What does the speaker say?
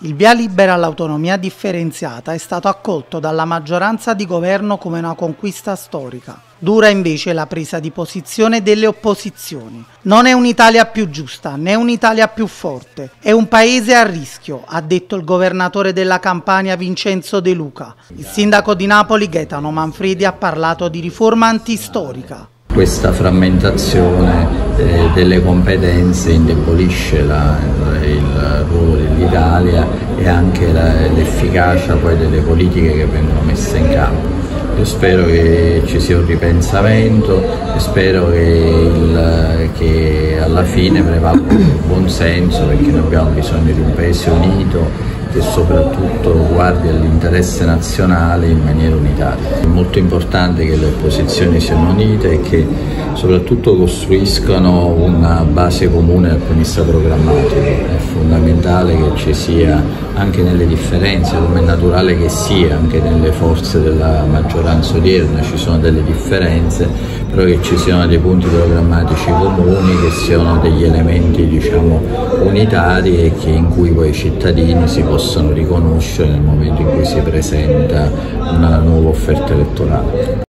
Il via libera all'autonomia differenziata è stato accolto dalla maggioranza di governo come una conquista storica. Dura invece la presa di posizione delle opposizioni. Non è un'Italia più giusta né un'Italia più forte, è un paese a rischio, ha detto il governatore della Campania Vincenzo De Luca. Il sindaco di Napoli Gaetano Manfredi ha parlato di riforma antistorica questa frammentazione eh, delle competenze indebolisce la, il ruolo dell'Italia e anche l'efficacia poi delle politiche che vengono messe in campo. Io spero che ci sia un ripensamento e spero che, il, che alla fine prevalga il buon senso perché noi abbiamo bisogno di un paese unito che soprattutto guardi all'interesse nazionale in maniera unitaria. Molto importante che le opposizioni siano unite e che soprattutto costruiscano una base comune dal punto di vista programmatico. È fondamentale che ci sia anche nelle differenze, come è naturale che sia, anche nelle forze della maggioranza odierna ci sono delle differenze, però che ci siano dei punti programmatici comuni, che siano degli elementi diciamo, unitari e che in cui poi i cittadini si possono riconoscere nel momento in cui si presenta una nuova offerta elettorale.